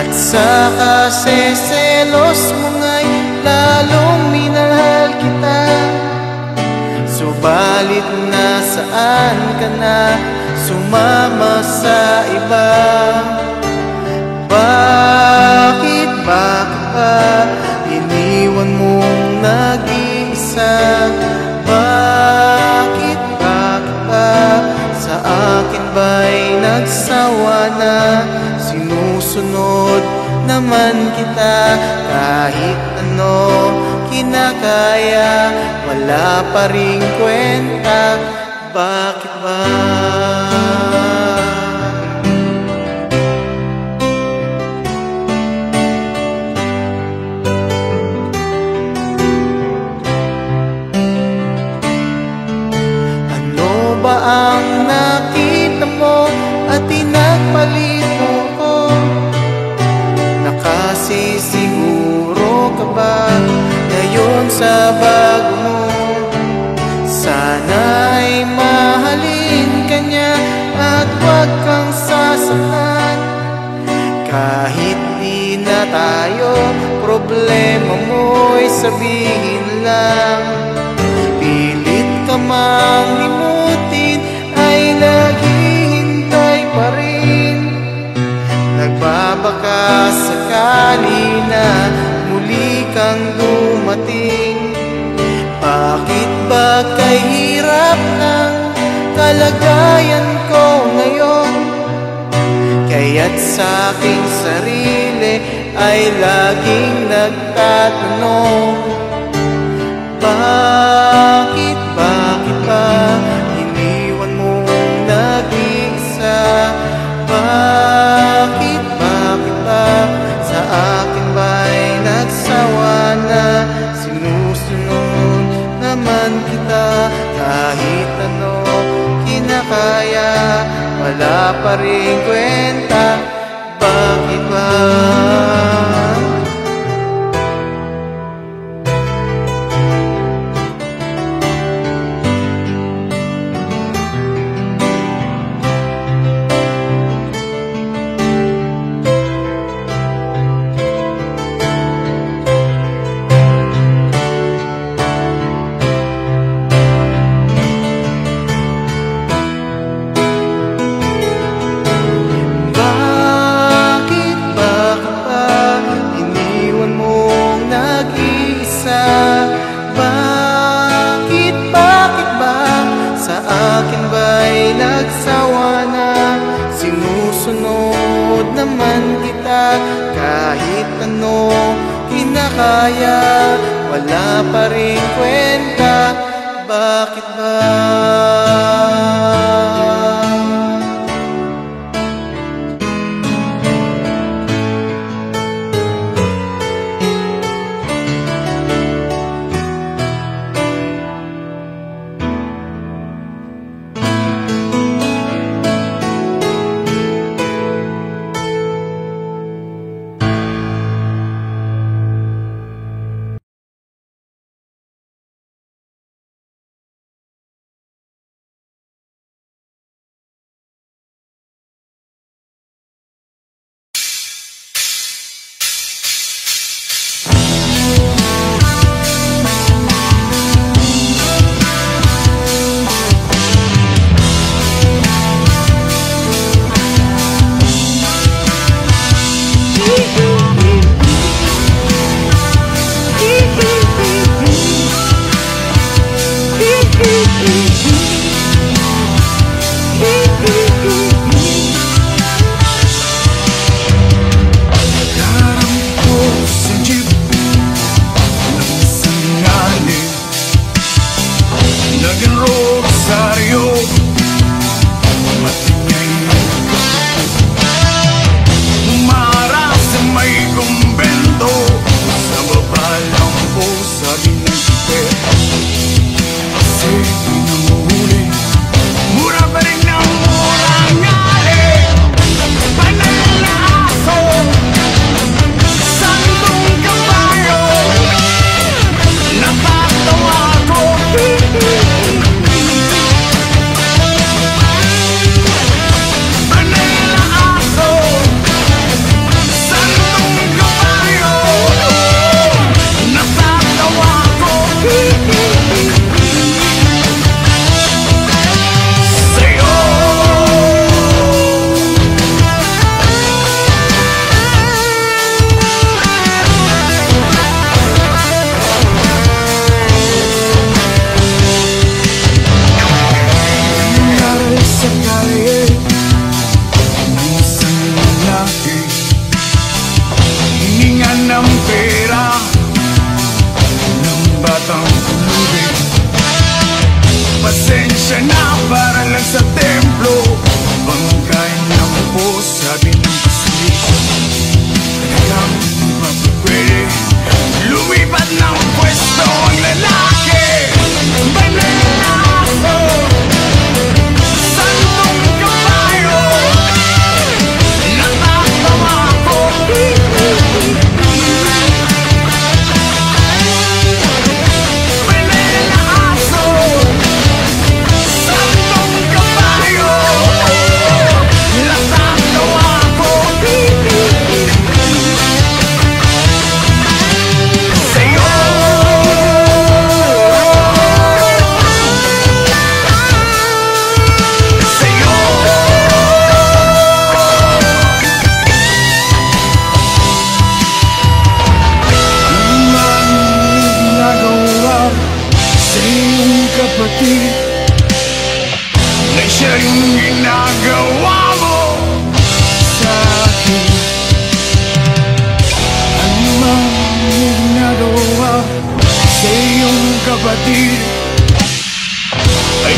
At sa kaseselos mo nga'y Lalong minahal kita. Subalit nasaan ka na Sumama sa iba? Bakit, ba Iniwan mong nag-iisa? Bakit, ba Sa akin ba'y nagsawa na Sinusunod naman kita Kahit ano kinakaya Wala pa ring kwenta Bakit ba? Ano ba ang sa bago mo? Sana'y mahalin ka niya at huwag kang sasaktan Kahit di na tayo, problema mo'y sabihin lang. Pilit ka mang limutin ay naghihintay pa rin. Nagbabaka sakali na muli kang dumating Bakit ba kay hirap ng kalagayan ko ngayon? Kaya't sa aking sarili ay laging nagtatanong Bakit, Wala pa rin kwenta, bakit ba? Kinakaya Wala pa rin kwenta,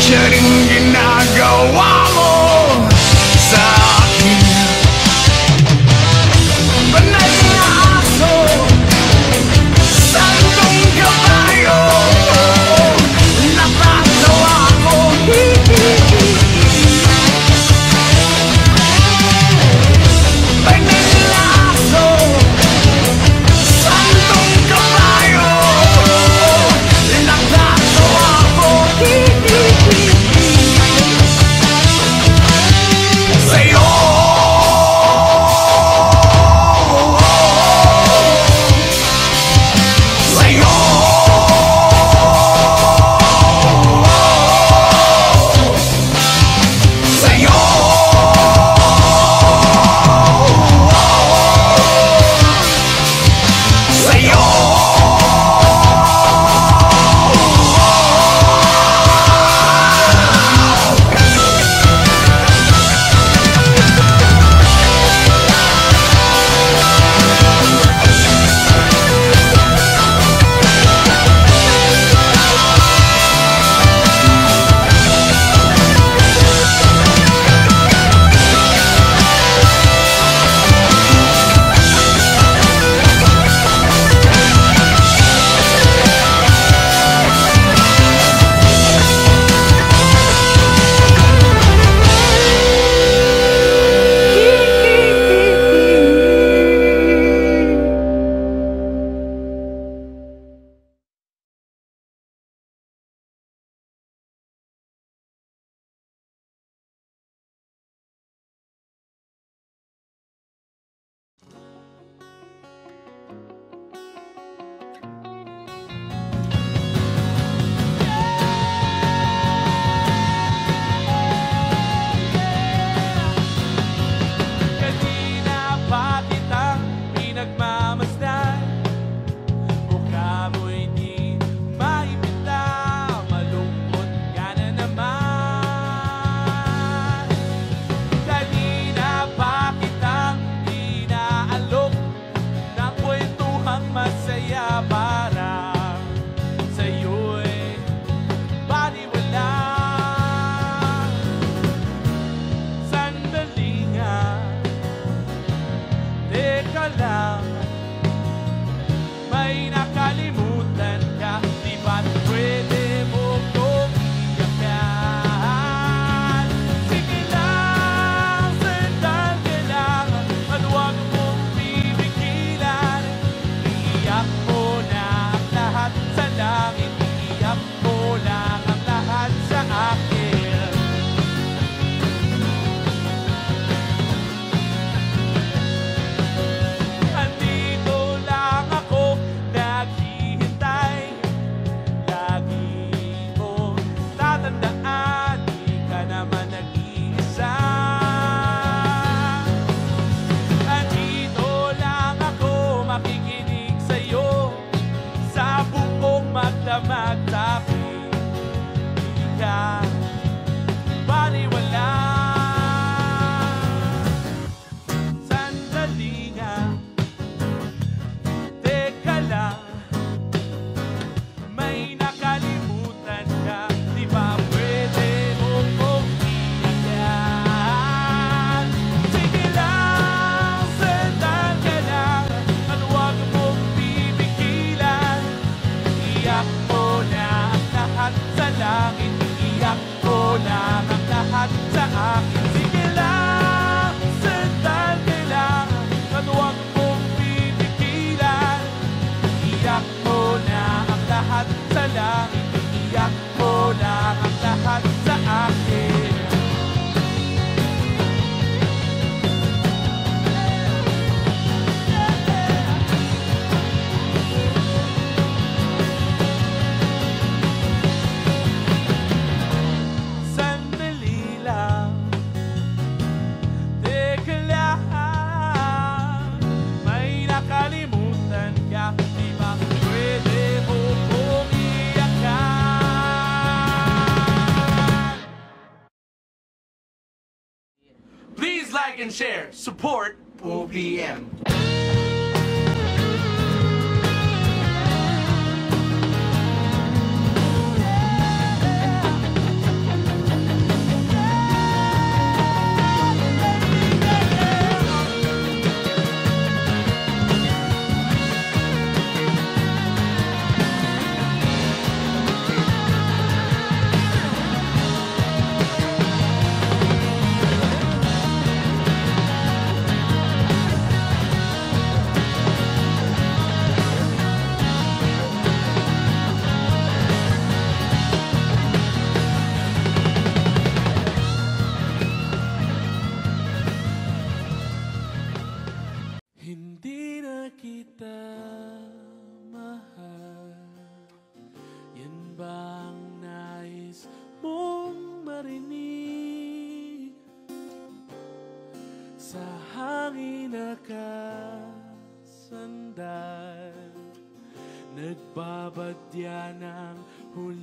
shutting Support Nagbabadya ng huling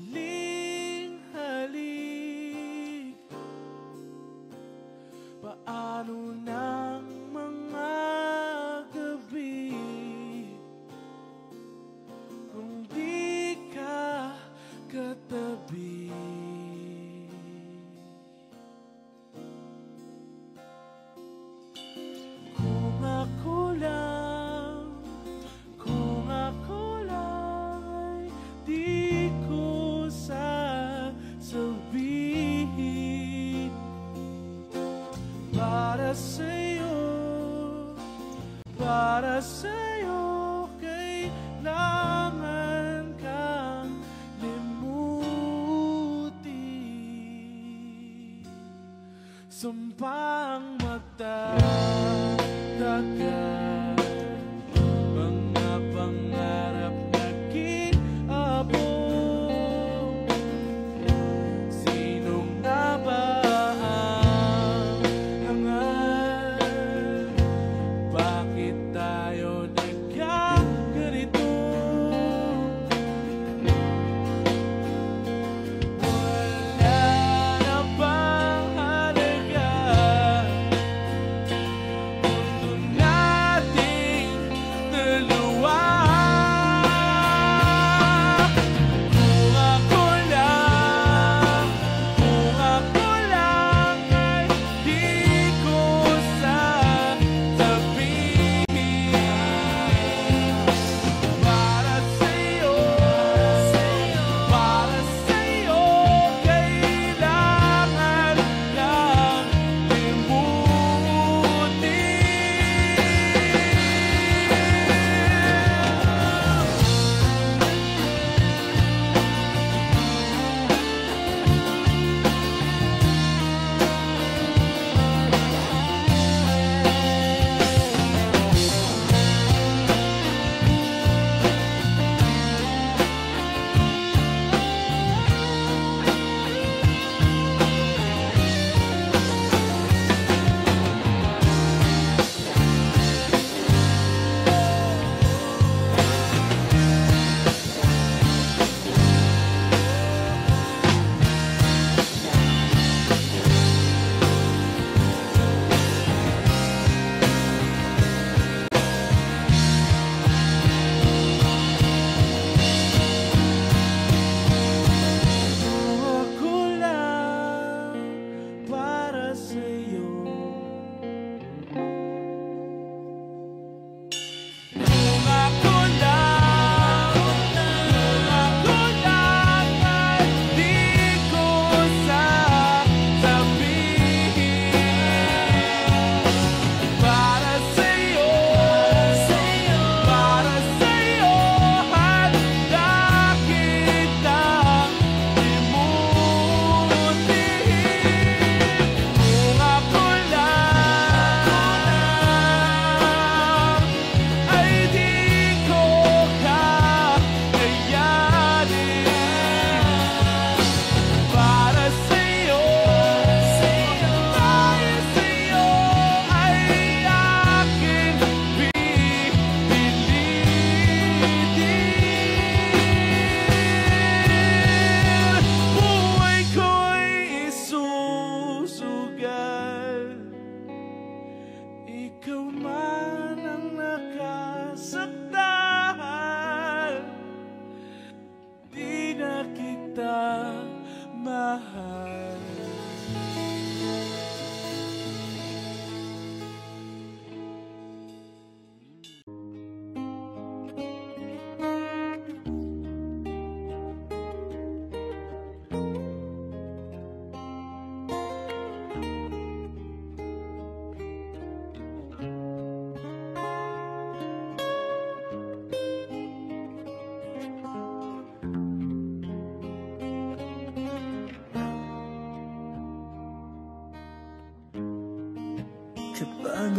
Sumpang magtatagal,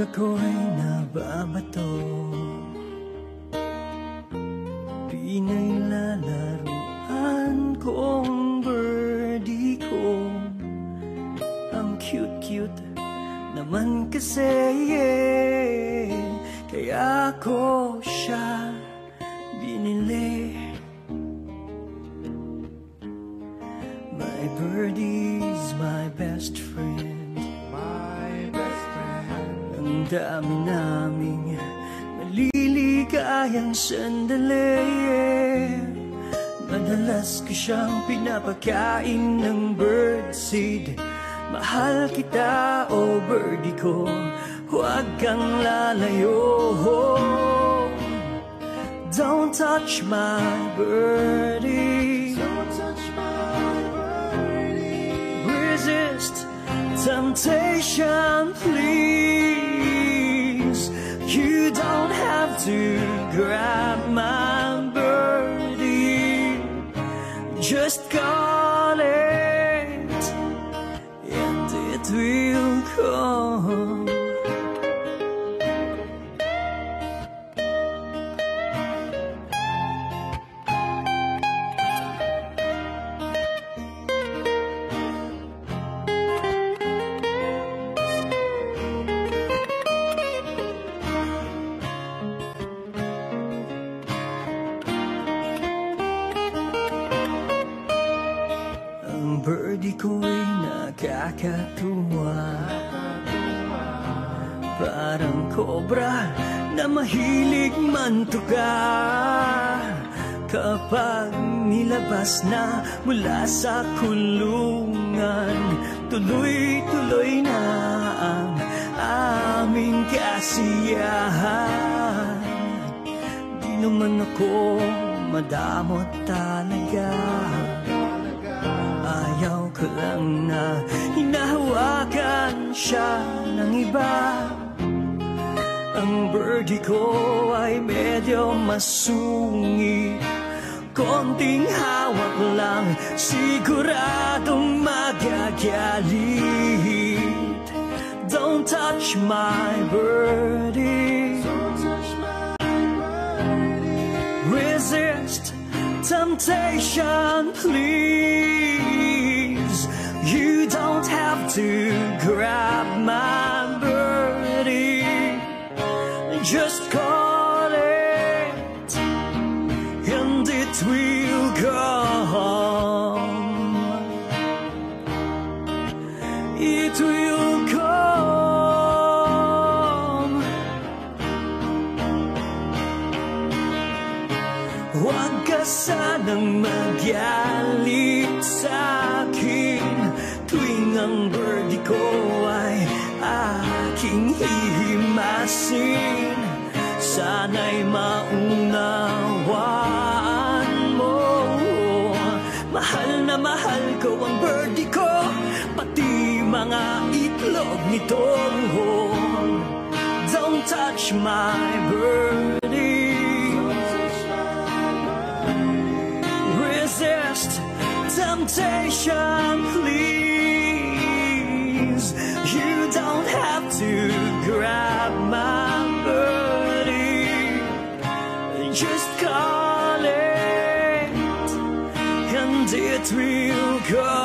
ako'y nababato pinapakain ng birdseed Mahal kita, o oh birdie ko. Huwag kang lalayo Don't touch my birdie. Don't touch my birdie. Resist temptation, please. Sanang magalit sa akin. Tuwing ang birdie ko ay aking hihimasin Sana'y maunawaan mo. Mahal na mahal ko ang birdie ko Pati mga itlog nito. Don't touch my birdie temptation, please. You don't have to grab my birdie. Just call it, and it will come.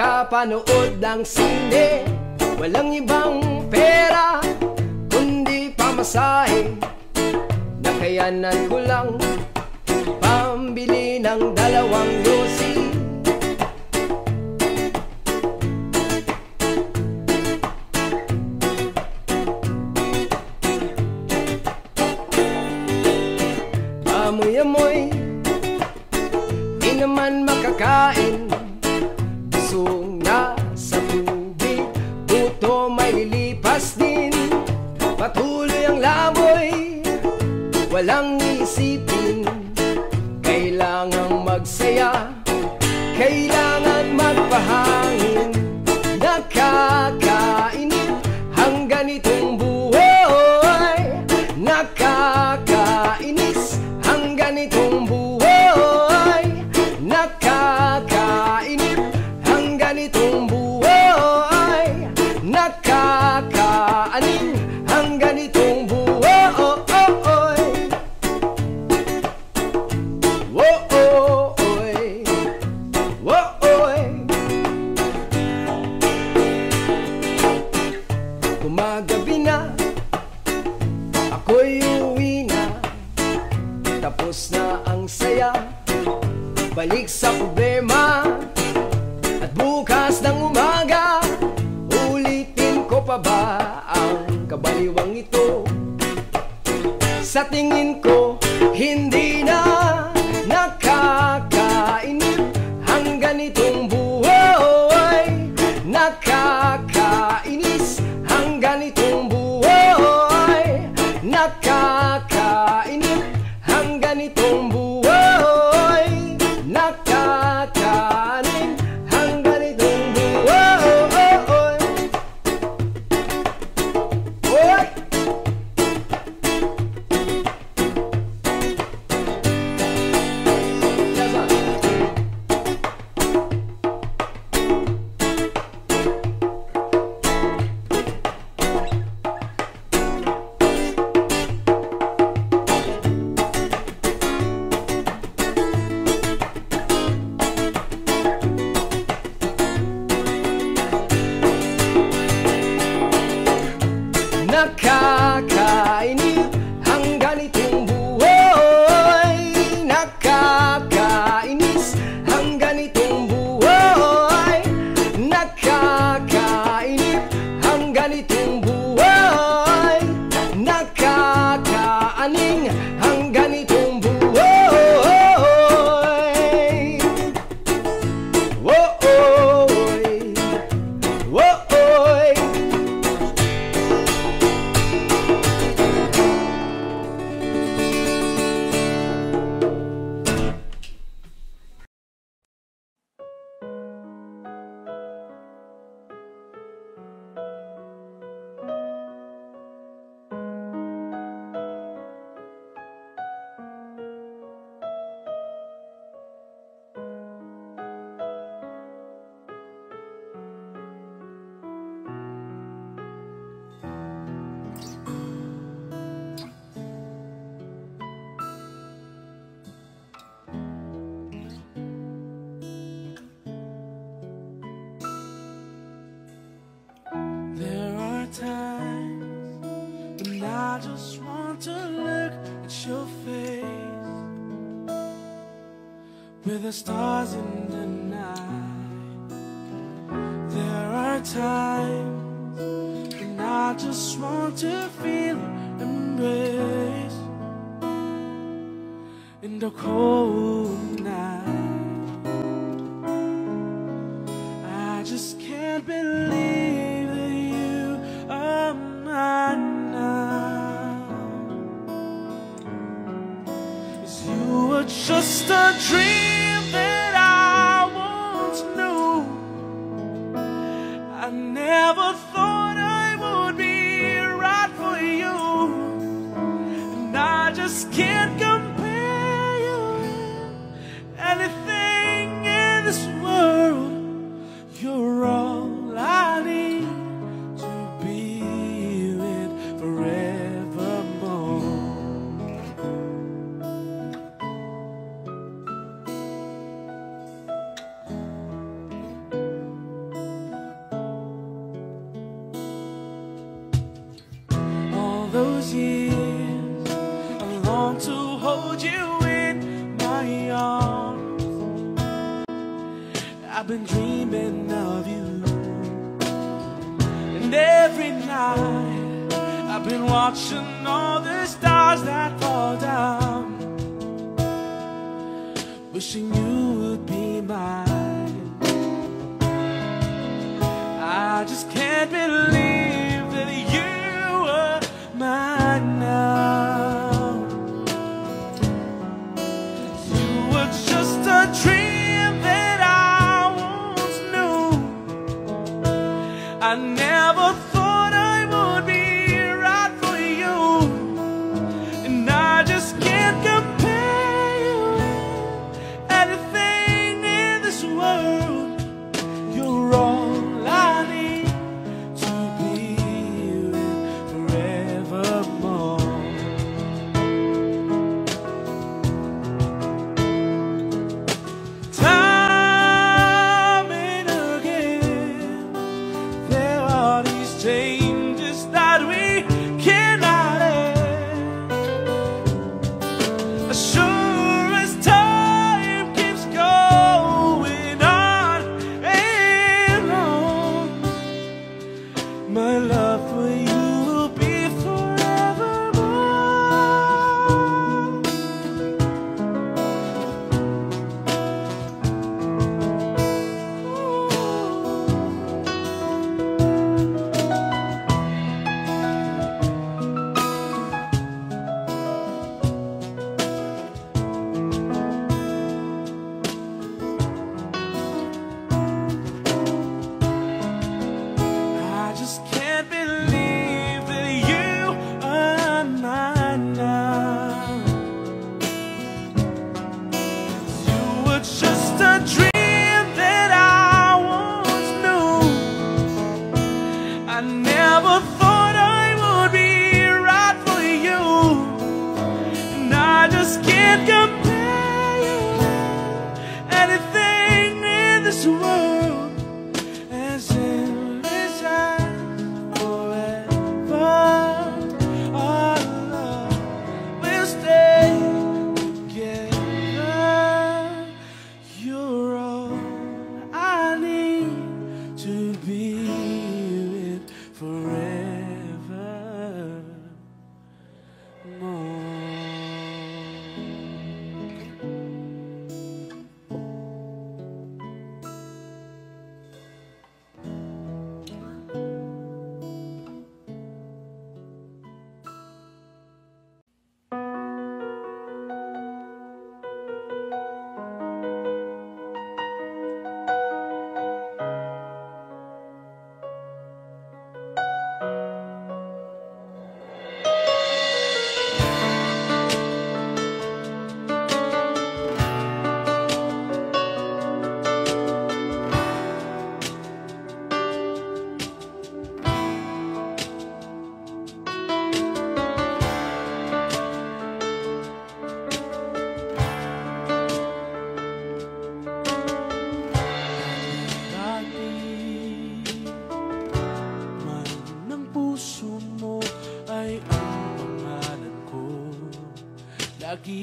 Nakapanood ng sine Walang ibang pera Kundi pamasahe. Nakayanan ko lang Pambili ng dalawang lupa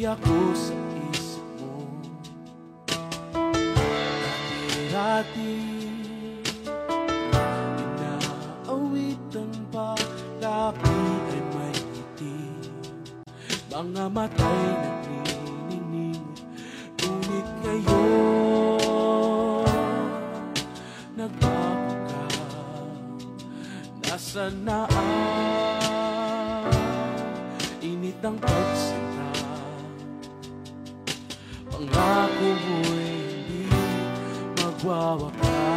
ako our power.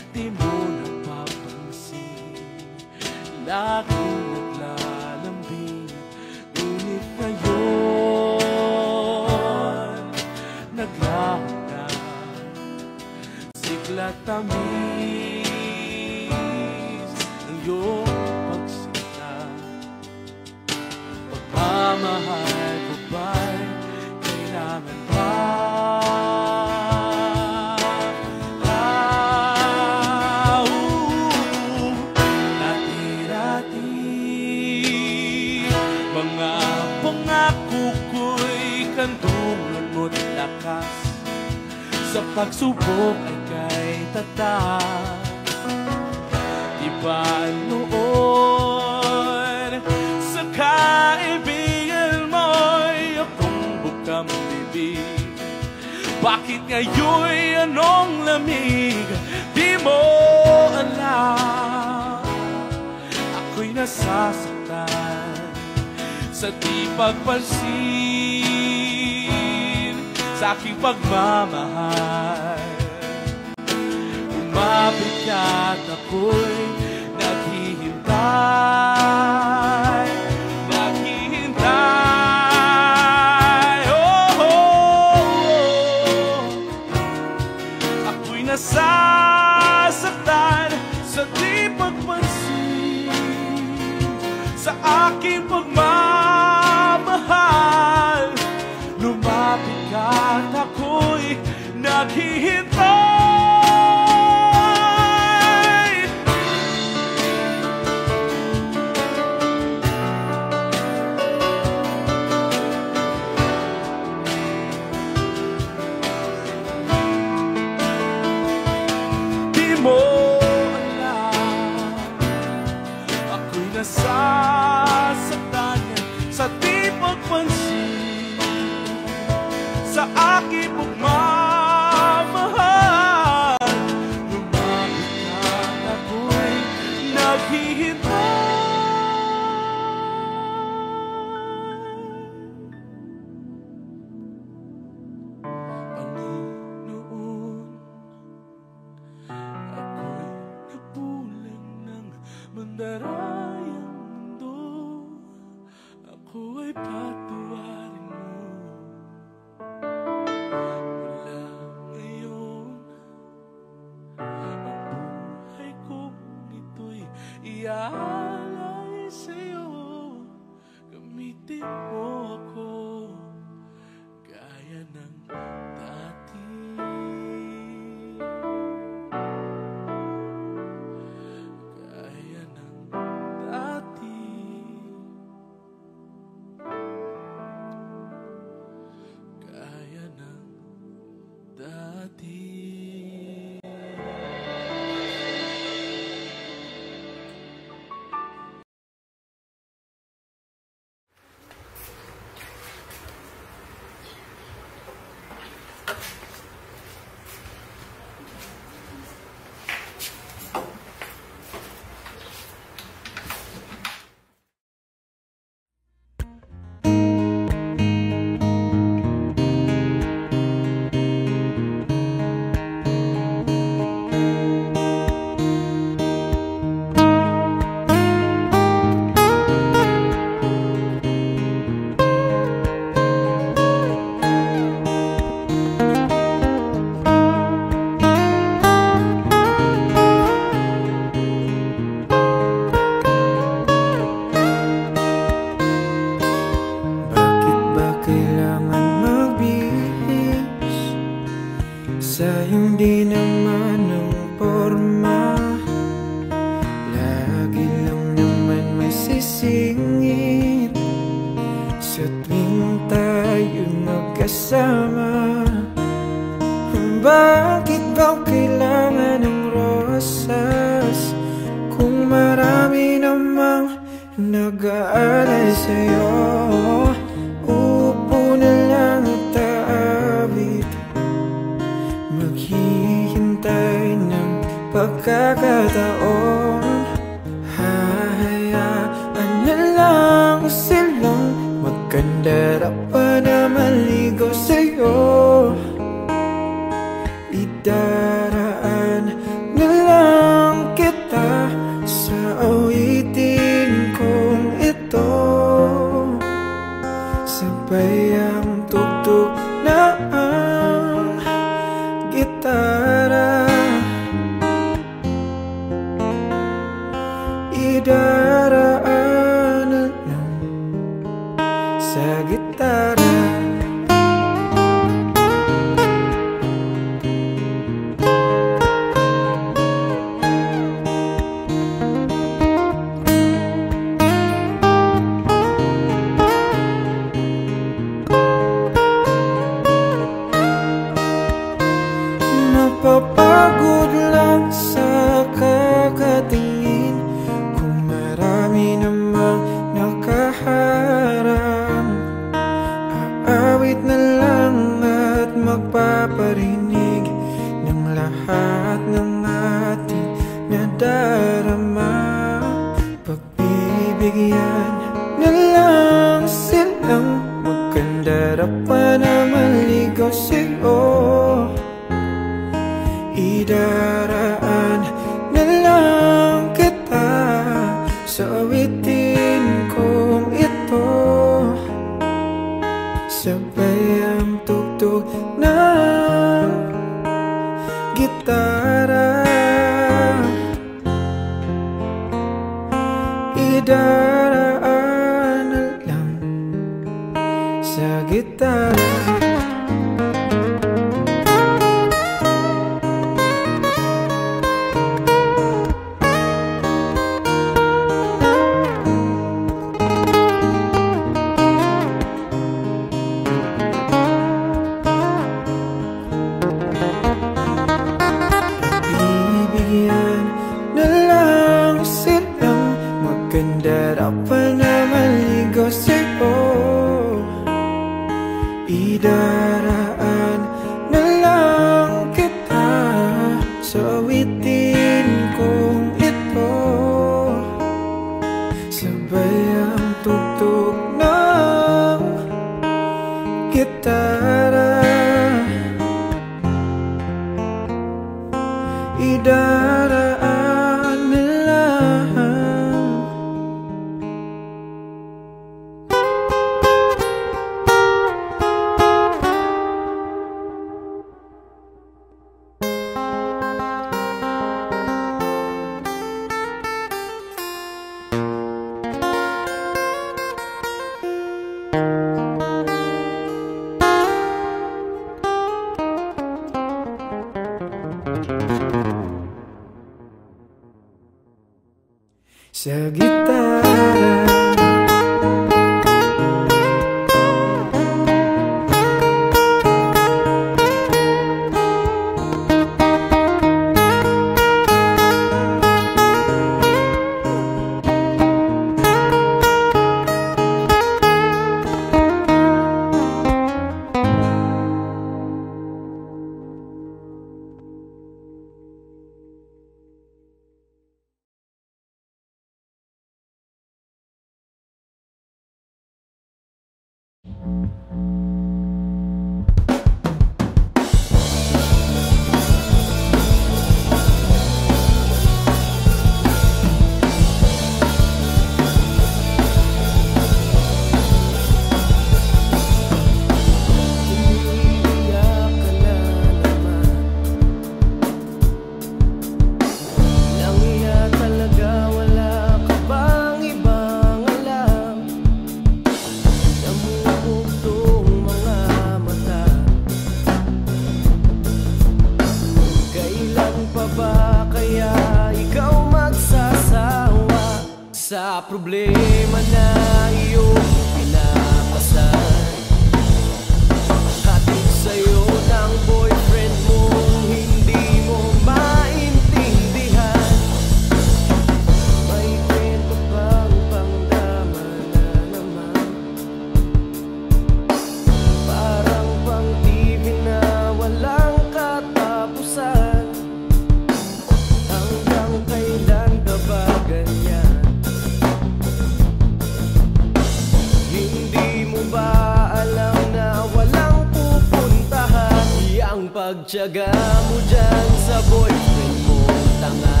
Pagtyaga mo dyan sa boyfriend mo tanga.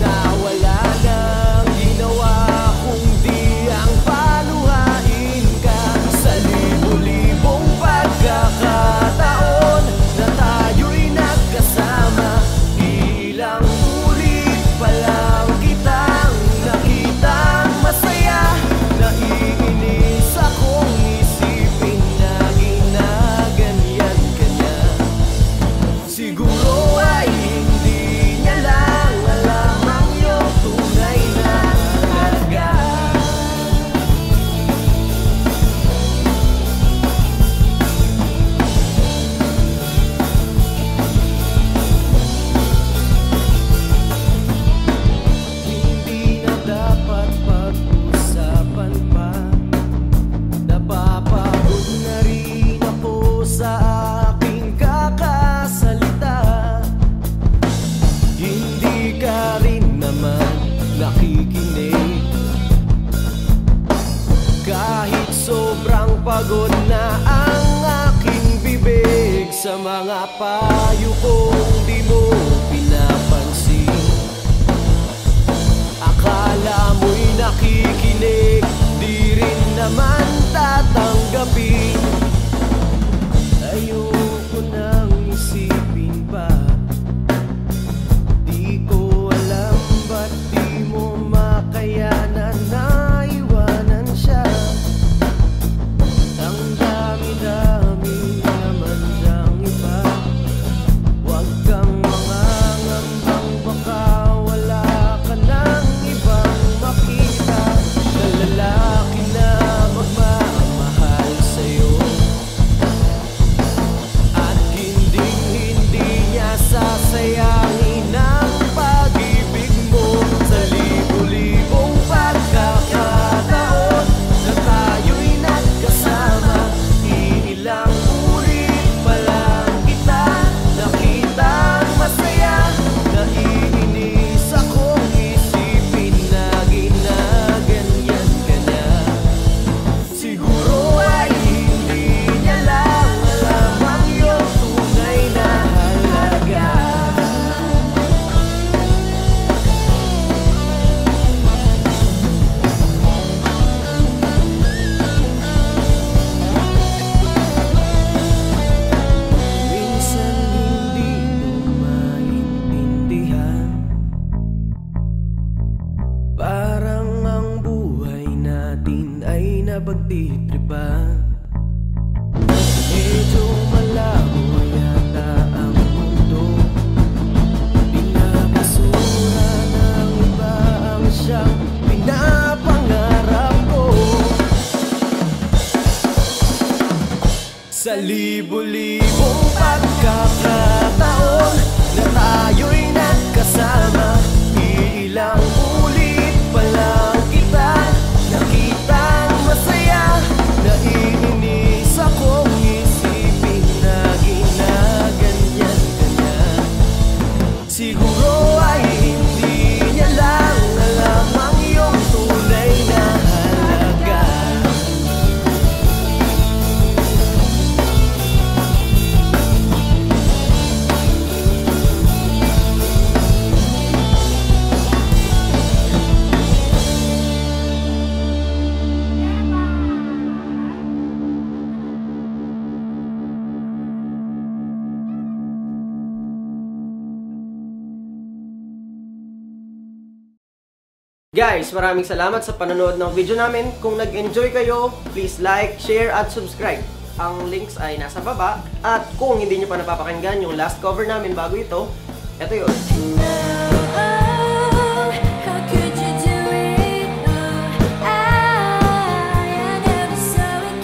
Na guys, maraming salamat sa panonood ng video namin. Kung nag-enjoy kayo, please like, share, at subscribe. Ang links ay nasa baba. At kung hindi nyo pa napapakinggan yung last cover namin bago ito, ito yun.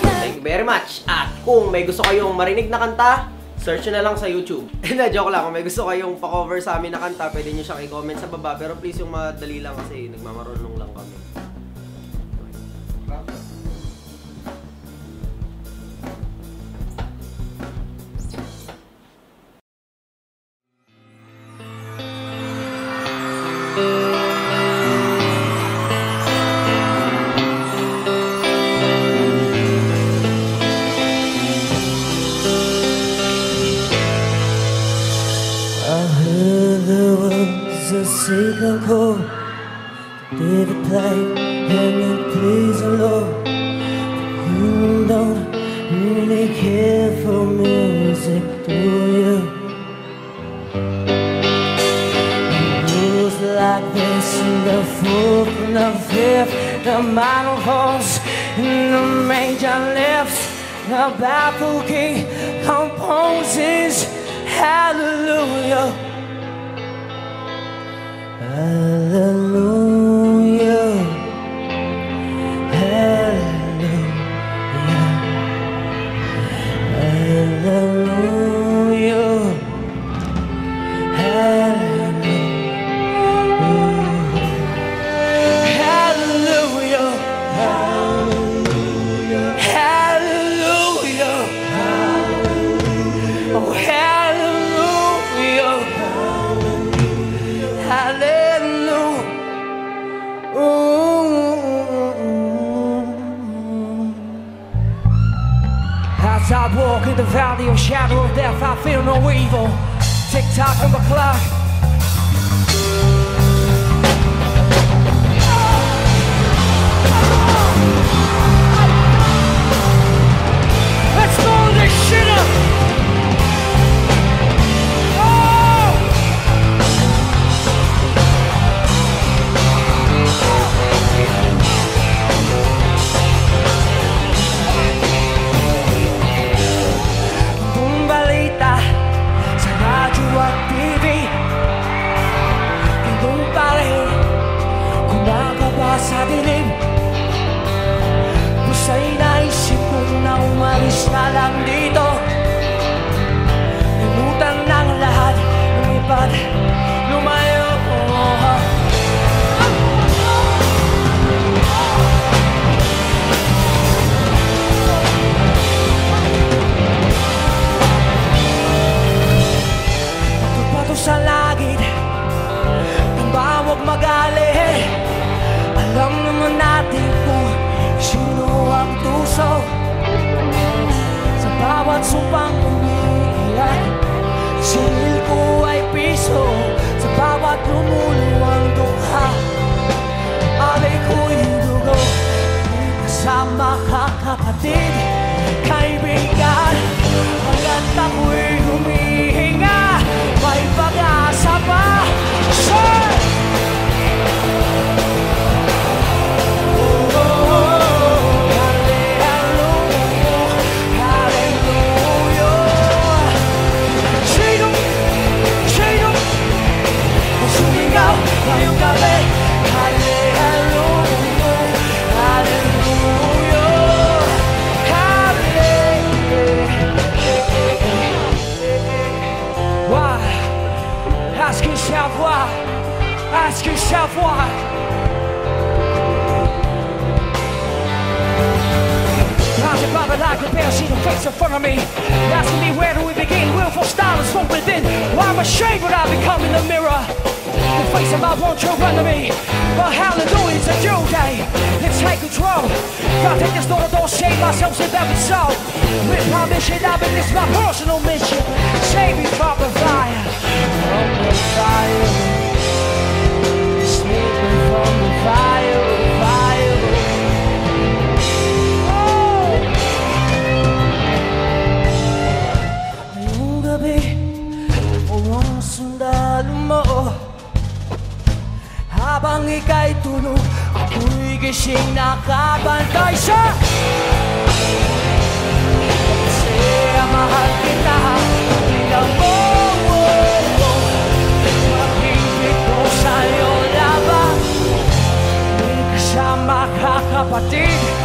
Thank you very much. At kung may gusto kayong marinig na kanta, Search na lang sa YouTube. Hindi, joke lang. Kung may gusto kayong pa-cover sa amin na kanta, pwede nyo siyang i-comment sa baba. Pero please yung madali lang kasi nagmamarunong forget. Na umalis na lang dito bawat sumpang umiiyak. Sinil ko ay piso Sa bawat lumuluwang dukha. Alay ko'y dugo Kasama ka kapatid Kaibigan. Hanggat ako'y humihinga Ask yourself why Rising by the light, compare, see the face in front of me. Asking me where do we begin? Willful style is from within. Why am ashamed when I become in the mirror? The face of my one true enemy. But hallelujah, it's a new day. Let's take control. Gotta take this door, don't shame myself, so that it's so. With my mission, I've been this my personal mission. Save me from the fire. From the fire. Habang ika'y tulog Ako'y gising nakabantay sa Kasi mahal kita kasama ka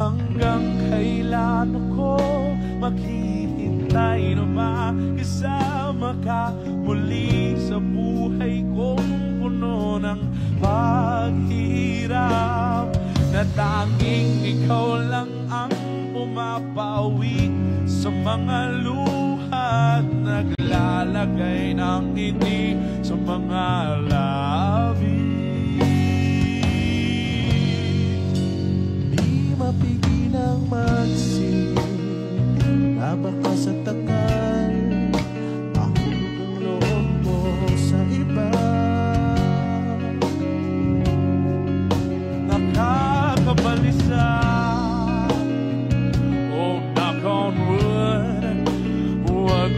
Hanggang kailan ako maghihintay na makisama ka muli sa buhay kong puno ng paghirap na tanging ikaw lang ang pumapawi sa mga luha at naglalagay ng ngiti sa mga labi. pansin na baka sa takal ako ang loob mo sa iba oh knock on wood. Huwag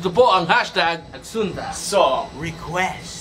Ito po ang hashtag Agsunda. Song Request.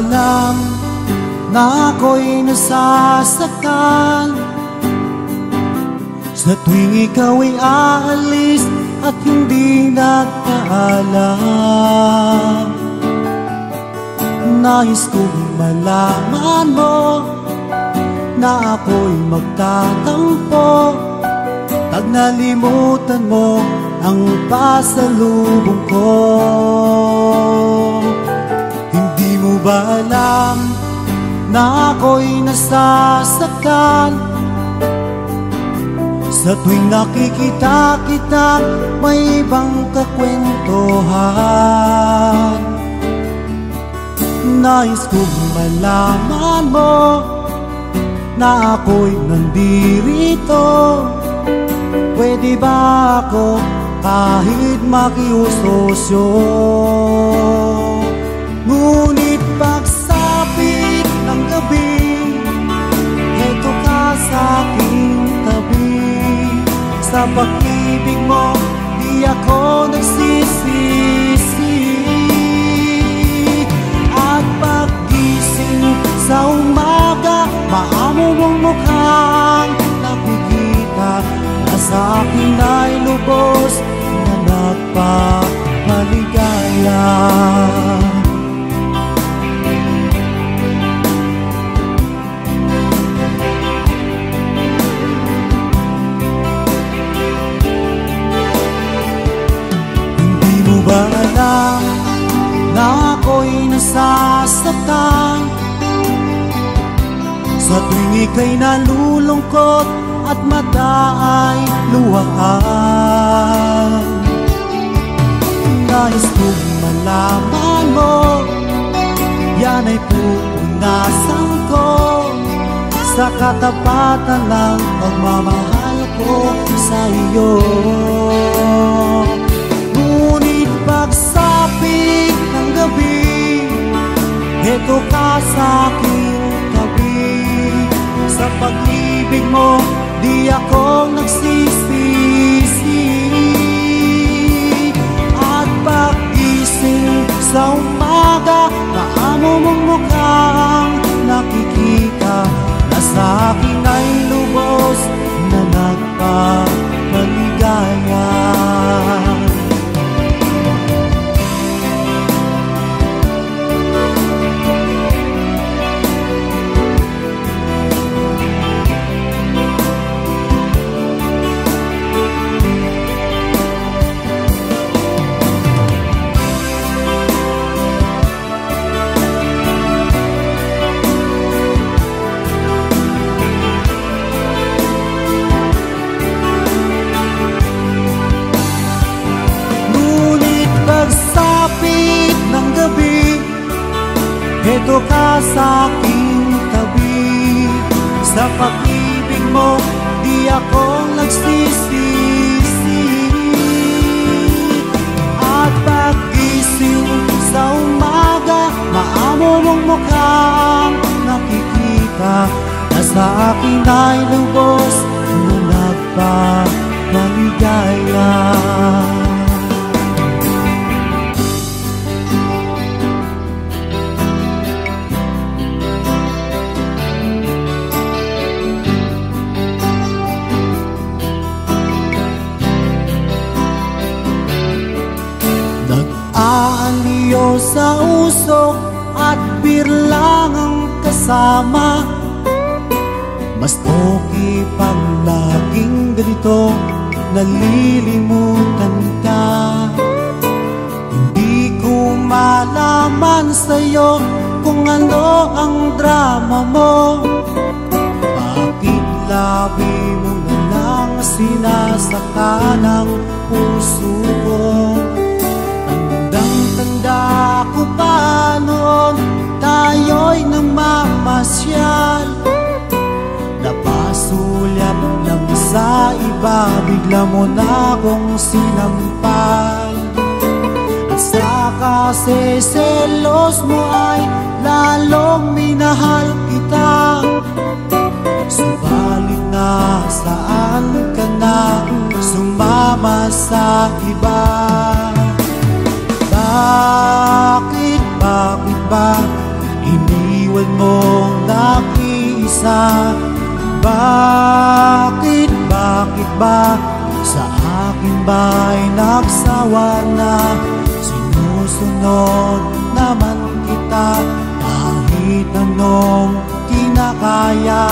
Alam na ako'y nasasaktan Sa tuwing ikaw ay aalis at hindi nagpaalam Nais kong malaman mo na ako'y magtatampo. Pag nalimutan mo ang pasalubong ko ba alam na ako'y nasasaktan Sa tuwing nakikita kita may ibang kakwentuhan. Nais kong malaman mo na ako'y nandirito. Pwede ba ako kahit makiusosyo? Ngunit Sa pag-ibig mo di ako nagsisisi. At paggising sa umaga Maamo mong mukhang nakikita Na sa akin ay lubos na nagpapaligaya alam na ako'y nasasaktan. Sa tuwing ika'y nalulungkot at mata ay luhaan Nais kong malaman mo Yan ay pupunasan ko. Sa katapatan ng pagmamahal ko sa iyo Heto ka sa aking tabi. Sa pag-ibig mo di ako nagsisisi. At pag-gising sa umaga Naamo mong mukhang nakikita Na sa akin ay lubos na nagpapaligaya Heto ka sa aking tabi. Sa pag-ibig mo di ako nagsisisi. At pag-gising sa umaga Maamo mong mukhang nakikita Na sa akin ay lubos na nagpapaligaya Nag-aaliyo sa usok at beer lang ang kasama. Mas okay pang laging ganito Nalilimutan ka. Hindi ko malaman sa'yo Kung ano ang drama mo. Bakit labi mo na lang Sinasaka ng puso ko ko pa noon Tayo'y namamasyal. Napasulyap lang sa iba Bigla mo na akong sinampal. At sa kasi selos mo ay Lalong minahal kita. Subalit na saan ka na Sumama sa iba? Bakit ba? Iniwan mong nag-iisa Bakit, bakit ba? Sa akin ba'y nagsawa na? Sinusunod naman kita. Kahit anong kinakaya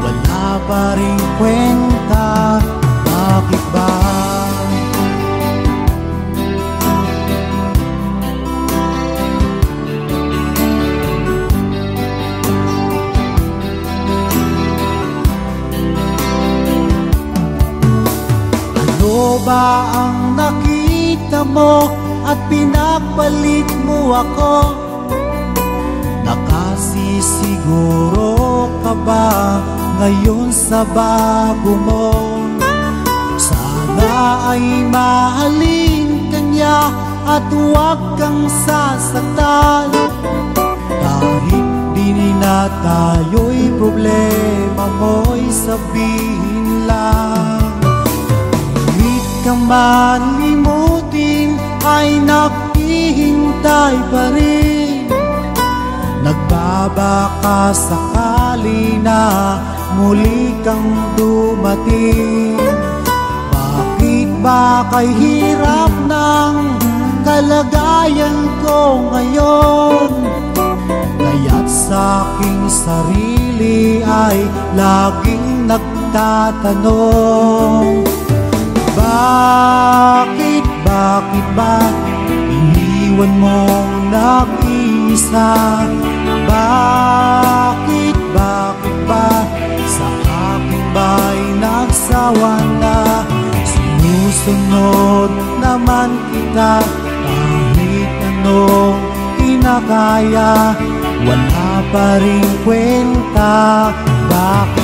Wala pa rin kwenta. Bakit ba? Ba ang nakita mo at pinagpalit mo ako? Nakasisiguro ka ba ngayon sa bago mo? Sana ay mahalin kanya at huwag kang sasaktan Kahit di na tayo'y problema mo'y sabihin lang ka man limutin ay naghihintay pa rin. Nagbabaka sakali na muli kang dumating. Bakit ba kay hirap ng kalagayan ko ngayon? Kaya't sa aking sarili ay laging nagtatanong Bakit, bakit ba iniwan mong nag-iisa? Bakit, bakit ba sa akin ba'y nagsawa na? Sinusunod naman kita kahit anong kinakaya Wala pa rin kwenta, bakit ba? Bakit,